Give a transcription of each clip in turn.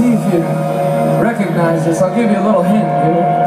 see if you recognize this. I'll give you a little hint here.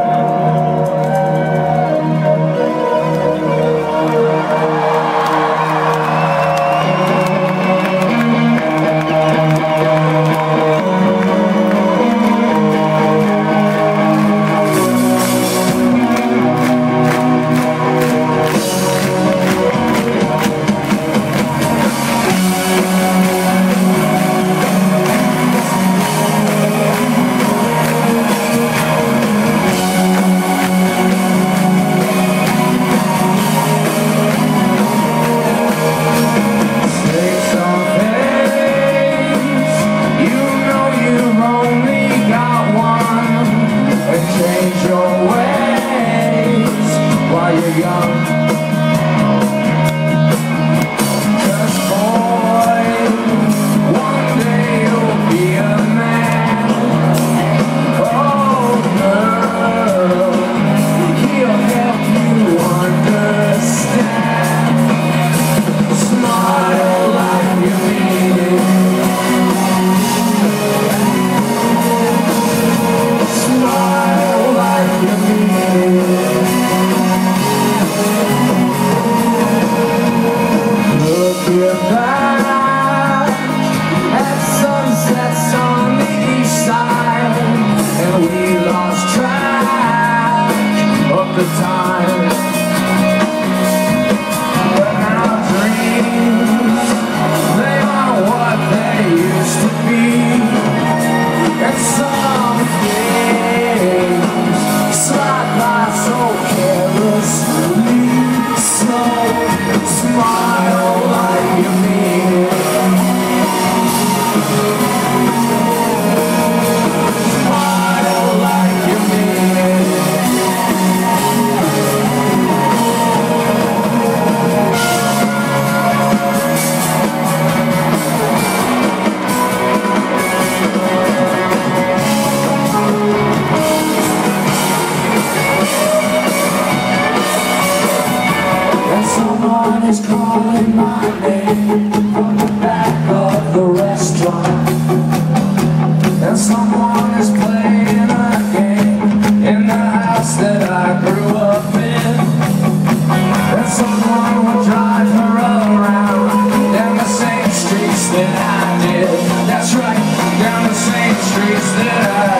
the time. Someone is calling my name from the back of the restaurant. And someone is playing a game in the house that I grew up in. And someone will drive her around down the same streets that I did. That's right, down the same streets that I